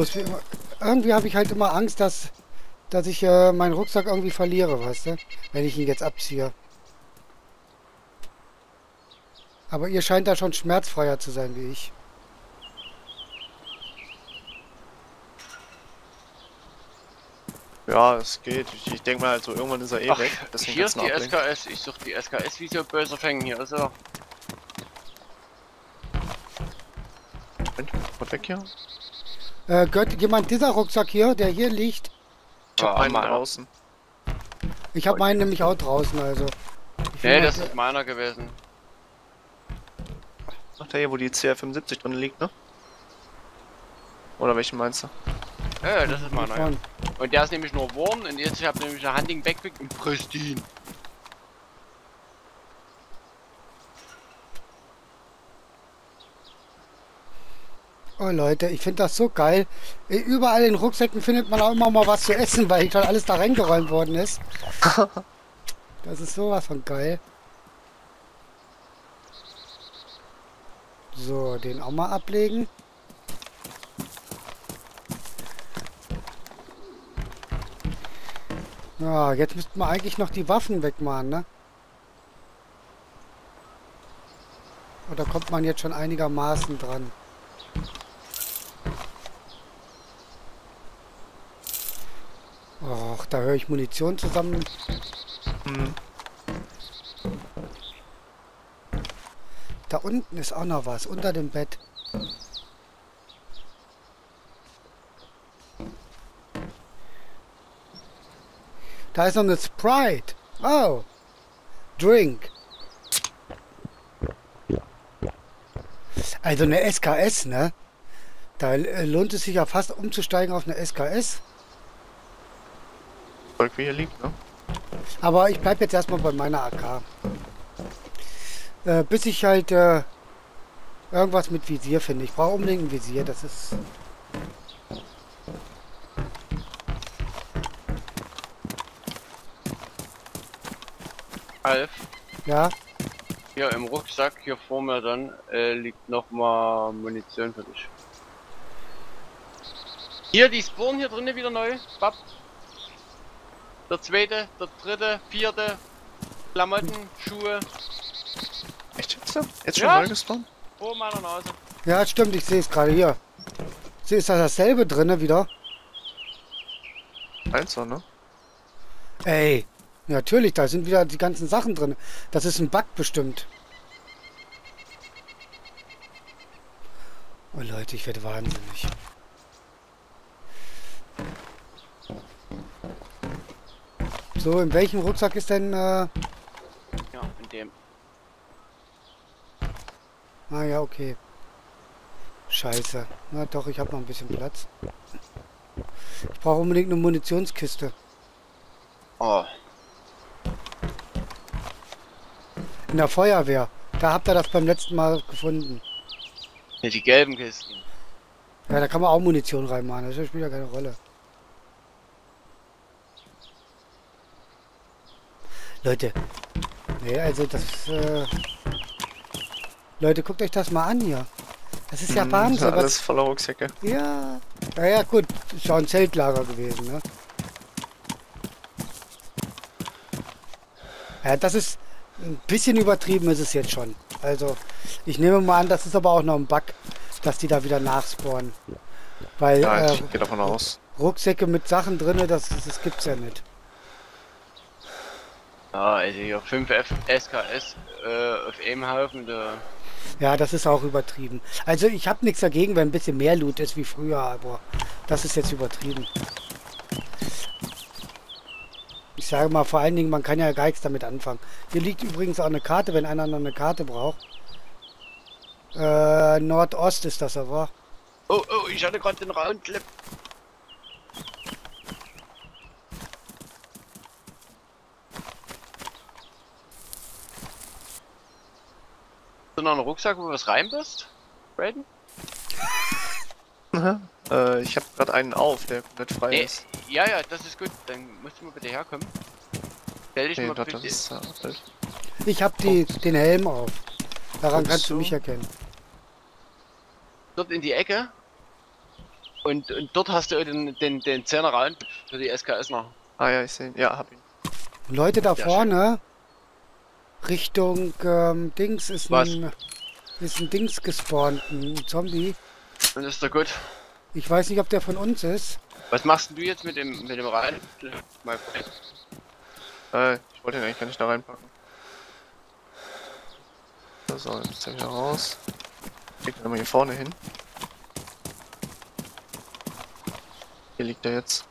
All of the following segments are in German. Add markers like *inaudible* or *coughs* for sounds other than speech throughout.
Bloß irgendwie habe ich halt immer Angst, dass dass ich äh, meinen Rucksack irgendwie verliere, weißt du, wenn ich ihn jetzt abziehe. Aber ihr scheint da schon schmerzfreier zu sein wie ich. Ja, es geht. Ich, ich denke mal halt so, irgendwann ist er eh Ach, weg. Deswegen hier ist die ablenken. SKS. Ich such die SKS, wie so böse fängen hier. Also, Moment, kommt weg hier. Äh, gehört jemand dieser Rucksack hier, der hier liegt? Ich hab Ah, einen meiner. draußen. Ich habe meinen nämlich auch draußen, also. Ich nee, das ist meiner gewesen. Ach, der hier, wo die CR75 drin liegt, ne? Oder welchen meinst du? Ja, das ist meiner. Ja. Und der ist nämlich nur Wurm und jetzt ich habe nämlich ein Hunting Backpack und Pristin. Oh Leute, ich finde das so geil. Überall in Rucksäcken findet man auch immer mal was zu essen, weil schon alles da reingeräumt worden ist. *laughs* Das ist sowas von geil. So, den auch mal ablegen. Ja, jetzt müssten wir eigentlich noch die Waffen wegmachen, ne? Oder kommt man jetzt schon einigermaßen dran? Da höre ich Munition zusammen. Hm. Da unten ist auch noch was, unter dem Bett. Da ist noch eine Sprite. Oh. Drink. Also eine SKS, ne? Da äh, lohnt es sich ja fast umzusteigen auf eine SKS. Zeug wie hier liegt, ne? Aber ich bleib jetzt erstmal bei meiner AK. Äh, bis ich halt äh, irgendwas mit Visier finde. Ich brauche unbedingt ein Visier, das ist. Alf, Ja, hier im Rucksack, hier vor mir dann, äh, liegt nochmal Munition für dich. Hier, die spawnen hier drinnen wieder neu. Bab. Der zweite, der dritte, vierte. Klamotten, Schuhe, Echt jetzt? Jetzt schon Ja. neu gespawnt? vor meiner Nase. ja, stimmt, ich sehe es gerade hier. Sie ist da dasselbe drinne wieder? Eins war, ne? Ey, natürlich, da sind wieder die ganzen Sachen drin. Das ist ein Bug bestimmt. Oh Leute, ich werde wahnsinnig. So, in welchem Rucksack ist denn... Äh, Ja, in dem. ah ja, okay. Scheiße. Na doch, ich habe noch ein bisschen Platz. Ich brauche unbedingt eine Munitionskiste. Oh, In der Feuerwehr. Da habt ihr das beim letzten Mal gefunden. hier die gelben Kisten. Ja, da kann man auch Munition reinmachen. Das spielt ja keine Rolle. Leute. Nee, also das... Äh, Leute, guckt euch das mal an hier. Das ist ja Hm, Wahnsinn. Was, Alles voller Rucksäcke. ja. Ja, ja, gut. Ist ja ein Zeltlager gewesen, ne? Ja, das ist... Ein bisschen übertrieben ist es jetzt schon. Also, ich nehme mal an, das ist aber auch noch ein Bug, dass die da wieder nachspawnen. Weil Ja, äh, ich gehe davon aus. Rucksäcke mit Sachen drinne, das, das gibt's ja nicht. Ja, also hier 5F SKS äh, auf einem Haufen, da. Ja, das ist auch übertrieben. Also ich habe nichts dagegen, wenn ein bisschen mehr Loot ist wie früher, aber das ist jetzt übertrieben. Ich sage mal, vor allen Dingen, man kann ja gar nichts damit anfangen. Hier liegt übrigens auch eine Karte, wenn einer noch eine Karte braucht. Äh, Nordost ist das aber. Oh, oh, ich hatte gerade den Roundclip. Du noch einen Rucksack, wo was reinpasst? Braden? *laughs* Äh, ich habe gerade einen auf, der komplett frei Nee, ist. ja, ja, das ist gut. Dann musst du mal bitte herkommen. Stell dich Nee, mal bitte. ist. Ich habe die, den Helm auf. Daran Guckst kannst du du? mich erkennen. dort in die Ecke. Und, und dort hast du den, den, den 10er Raum für die SKS noch. Ah ja, ich sehe ihn. Ja, hab ihn. Leute, da Ja, vorne, Richtung ähm, Dings, ist Was? ein, ist ein Dings gespawnt, ein Zombie. Und ist doch gut. Ich weiß nicht, ob der von uns ist. Was machst du jetzt mit dem, mit dem Rein? Äh, ich wollte ihn eigentlich gar nicht da reinpacken. So, jetzt er wieder raus. Leg ihn mal hier vorne hin. Hier liegt er jetzt.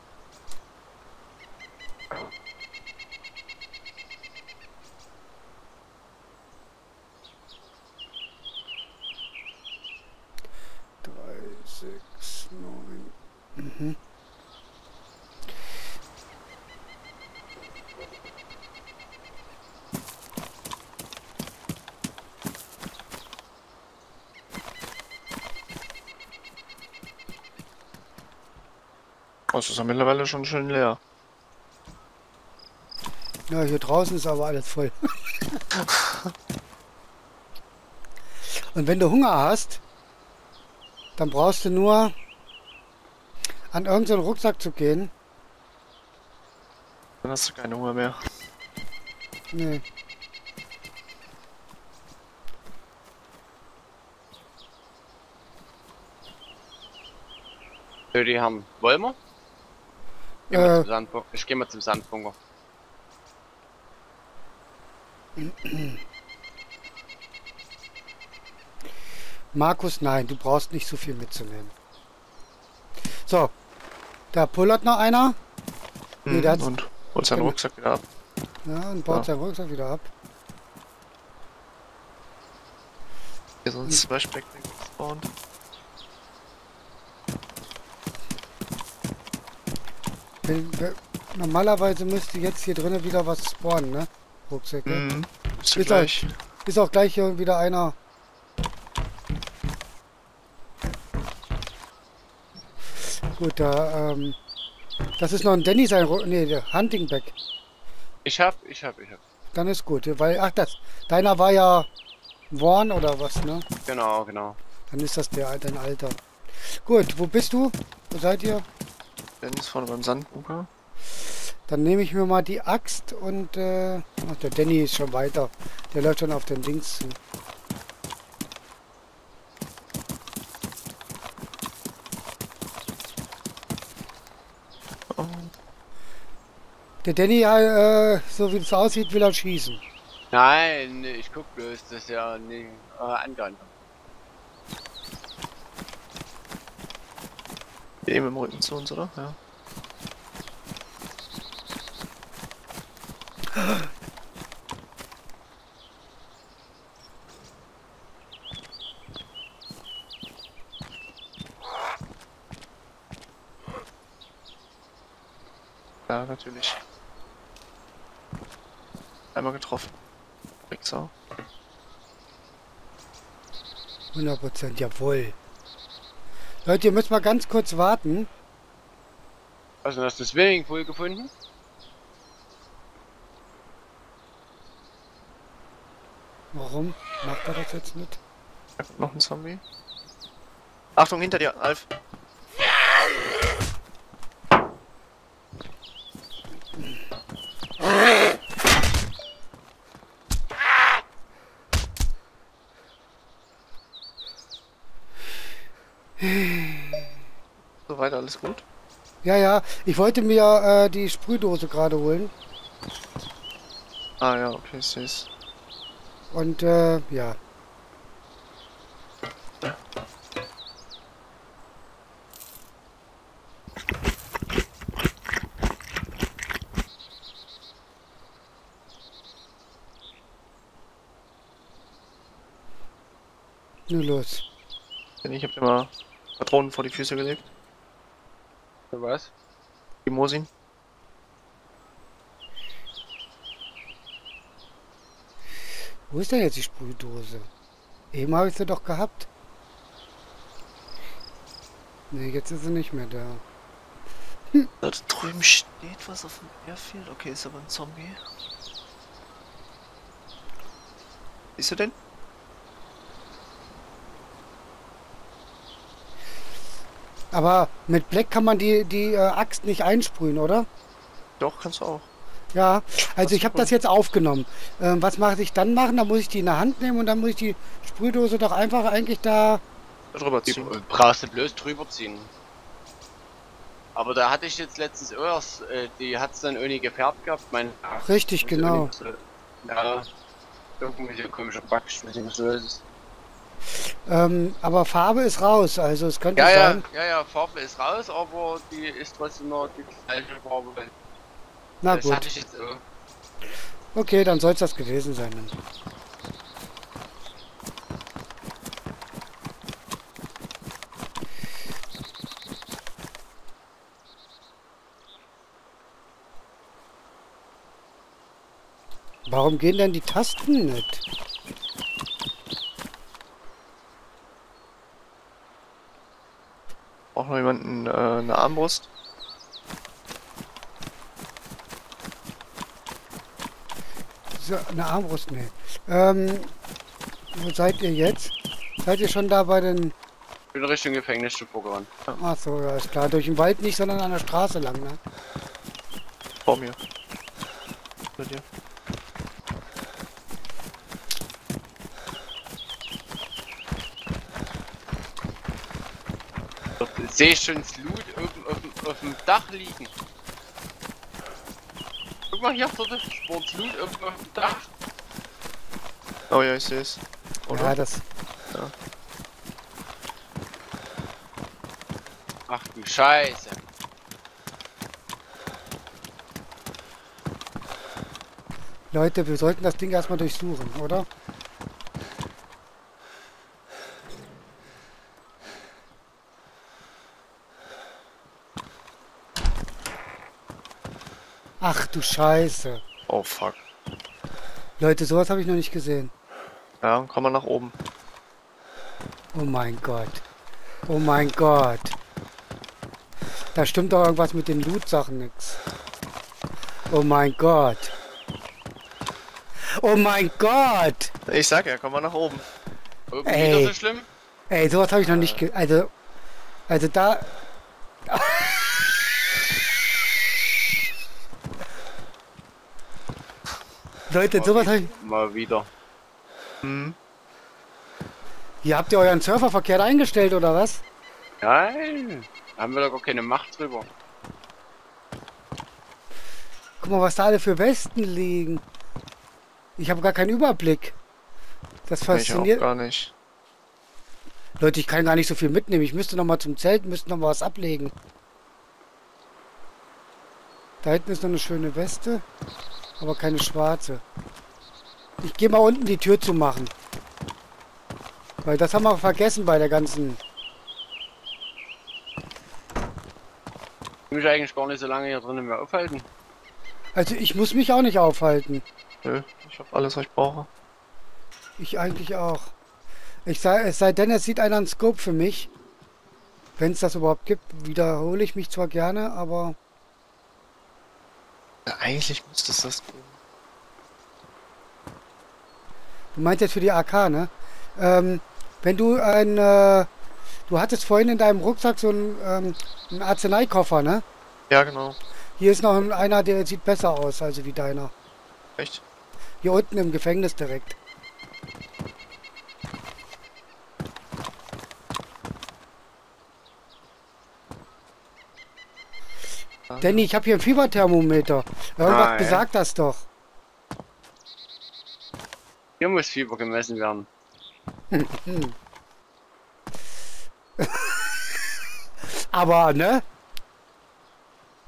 Oh, es ist ja mittlerweile schon schön leer. Ja, hier draußen ist aber alles voll. *laughs* Und wenn du Hunger hast, dann brauchst du nur an irgendeinen Rucksack zu gehen. Dann hast du keine Hunger mehr. Nee. So, die haben. Wollen wir? Wir Äh. Ich gehe mal zum Sandbunker. Markus, nein, du brauchst nicht so viel mitzunehmen. So, da pullert noch einer. Nee, Mhm, der hat's- und holt seinen. Rucksack wieder ab. Ja, und baut Ja. seinen Rucksack wieder ab. Hier sind zwei Specklinge gespawnt. Wenn- wenn- Normalerweise müsste jetzt hier drinnen wieder was spawnen, ne? Rucksäcke. Mhm. Ist Ist gleich. Ist auch gleich hier wieder einer. Gut, da, ähm, das ist noch ein Danny sein, nee, der Hunting Bag. Ich hab, ich hab, ich hab. Dann ist gut, weil, ach, das, deiner war ja Warn oder was, ne? Genau, genau. Dann ist das der, dein Alter. Gut, wo bist du? Wo seid ihr? Danny ist vorne beim Sandbunker. Dann nehme ich mir mal die Axt und, äh, ach, der Danny ist schon weiter. Der läuft schon auf den Dings zu. Oh. Der Danny, äh, so wie es aussieht, will er schießen. Nein, ich guck bloß, dass er nicht äh, angerannt kommt. Eben im Rücken zu uns, oder? Ja. Ja, natürlich. Einmal getroffen. Wichser. 100 Prozent, jawohl. Leute, ihr müsst mal ganz kurz warten. Also hast du das Swimmingpool gefunden? Warum macht er das jetzt nicht? Noch ein Zombie. Achtung, hinter dir, Alf. Alles gut? Ja, ja, ich wollte mir äh, die Sprühdose gerade holen. Ah ja, okay, ich seh's. Und äh, ja. Nur los. Ich hab dir mal Patronen vor die Füße gelegt. Was? Die Mosin. Wo ist denn jetzt die Sprühdose? Eben habe ich sie doch gehabt. Nee, jetzt ist sie nicht mehr da. Da drüben steht was auf dem Airfield. Okay, ist aber ein Zombie. Siehst du den? Aber mit Black kann man die, die äh, Axt nicht einsprühen, oder? Doch, kannst du auch. Ja, also ich habe das jetzt aufgenommen. Ähm, was mache ich dann machen? Da muss ich die in der Hand nehmen und dann muss ich die Sprühdose doch einfach eigentlich da... Drüber ziehen. brauchst du bloß drüber ziehen. Aber da hatte ich jetzt letztens öfters, äh, die hat's dann ohne gefärbt gehabt, mein. Richtig, genau. irgendwie so- Ja, irgendwie so komischer nicht, was los ist. Ähm, aber Farbe ist raus, also es könnte Ja, ja, sein... ja, ja, Farbe ist raus, aber die ist trotzdem noch die gleiche Farbe. Na das gut, hatte ich jetzt auch. okay, dann soll es das gewesen sein. Dann. Warum gehen denn die Tasten nicht? Braucht noch jemanden äh, eine Armbrust? So, eine Armbrust, nee. Ähm, wo seid ihr jetzt? Seid ihr schon da bei den... Ich bin Richtung Gefängnis schon vorgerannt. Ach so, ja, ist klar. Durch den Wald nicht, sondern an der Straße lang, ne? Vor mir. Bei dir. Dort sehe schon das Loot auf, dem- auf dem Dach liegen. Guck mal hier, dort Sports Loot auf dem Dach. Oh ja, ich sehe es. Oder? Ja, das... Ach du Scheiße. Leute, wir sollten das Ding erstmal durchsuchen, oder? Ach du Scheiße. Oh fuck. Leute, sowas habe ich noch nicht gesehen. Ja, komm mal nach oben. Oh mein Gott. Oh mein Gott. Da stimmt doch irgendwas mit den Loot-Sachen nix. Oh mein Gott. Oh mein Gott. Ich sag ja, komm mal nach oben. Oben Ey. so schlimm? Ey, sowas habe ich noch nicht. Also... Also da... Leute, sowas habe ich... Mal wieder. Hm. Hier habt ihr euren Surfer verkehrt eingestellt, oder was? Nein. Da haben wir doch gar keine Macht drüber. Guck mal, was da alle für Westen liegen. Ich habe gar keinen Überblick. Das Ich auch fasziniert... gar nicht. Leute, ich kann gar nicht so viel mitnehmen. Ich müsste noch mal zum Zelt, müsste noch mal was ablegen. Da hinten ist noch eine schöne Weste, aber keine schwarze. Ich gehe mal unten die Tür zu machen. Weil das haben wir vergessen bei der ganzen... Ich will mich eigentlich gar nicht so lange hier drinnen mehr aufhalten. Also ich muss mich auch nicht aufhalten. Nö, ich hab alles, was ich brauche. Ich eigentlich auch. Ich sei, es sei denn, es sieht einer einen Scope für mich. Wenn es das überhaupt gibt, wiederhole ich mich zwar gerne, aber... Ja, eigentlich müsste es das geben. Du meinst jetzt für die AK, ne? Ähm, wenn du ein, äh, du hattest vorhin in deinem Rucksack so einen, ähm, einen Arzneikoffer, ne? Ja, genau. Hier ist noch ein- einer, der sieht besser aus, also wie deiner. Echt? Hier unten im Gefängnis direkt. Danny, ich habe hier ein Fieberthermometer. Irgendwas Nein. besagt das doch. Hier muss Fieber gemessen werden. *laughs* Aber, ne?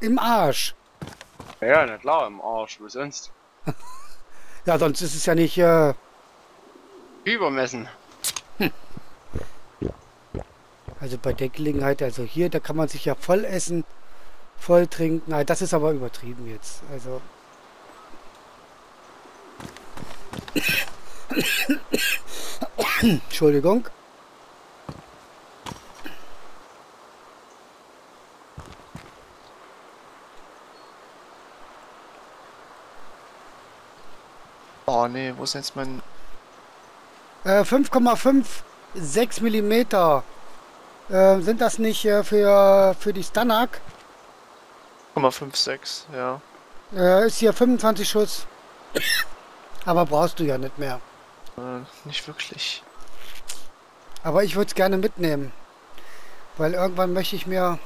Im Arsch. Ja, na klar, im Arsch, wo sonst? *laughs* Ja, sonst ist es ja nicht, äh, Fieber messen. Also bei der Gelegenheit, also hier, da kann man sich ja voll essen, voll trinken. Nein, das ist aber übertrieben jetzt. Also. *coughs* Entschuldigung. Oh nee, wo ist jetzt mein... Äh, 5,56 Millimeter Äh, sind das nicht äh, für, für die Stanak? 0,56, ja. Äh, ist hier 25 Schuss. Aber brauchst du ja nicht mehr. Äh, nicht wirklich. Aber ich würde es gerne mitnehmen. Weil irgendwann möchte ich mir...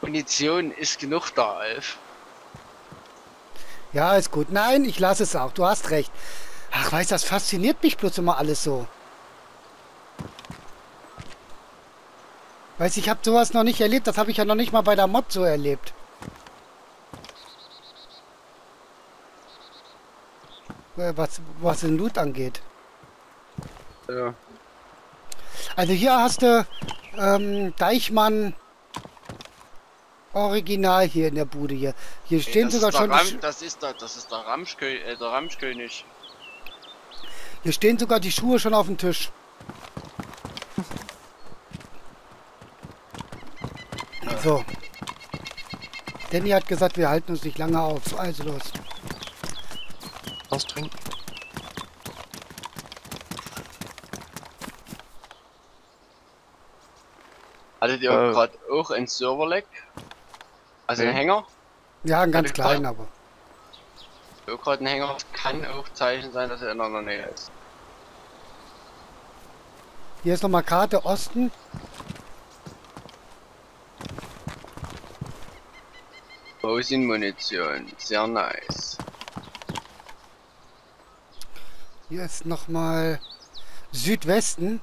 Munition ist genug da, Alf. Ja, ist gut. Nein, ich lasse es auch. Du hast recht. Ach, weißt das fasziniert mich bloß immer alles so. Weiß ich habe sowas noch nicht erlebt. Das habe ich ja noch nicht mal bei der Mod so erlebt. Äh, Was, was den Loot angeht. Ja. Also hier hast du ähm, Deichmann Original hier in der Bude hier. Hier stehen das sogar schon die, Ram, Sch- das ist der, das ist der Ramschkö äh, der Ramschkönig. hier stehen sogar die Schuhe schon auf dem Tisch. So. Danny hat gesagt, wir halten uns nicht lange auf. Also los. Was trinken? Hattet ihr Äh. gerade auch ein Serverleck? Also einen. Hänger? Ja, einen ganz kleinen, aber. Auch gerade ein Hänger. Kann auch Zeichen sein, dass er in einer Nähe ist. Hier ist nochmal Karte Osten. Munition, sehr nice. Hier ist nochmal Südwesten.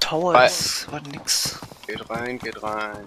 Tower ist war nix. Geht rein, geht rein.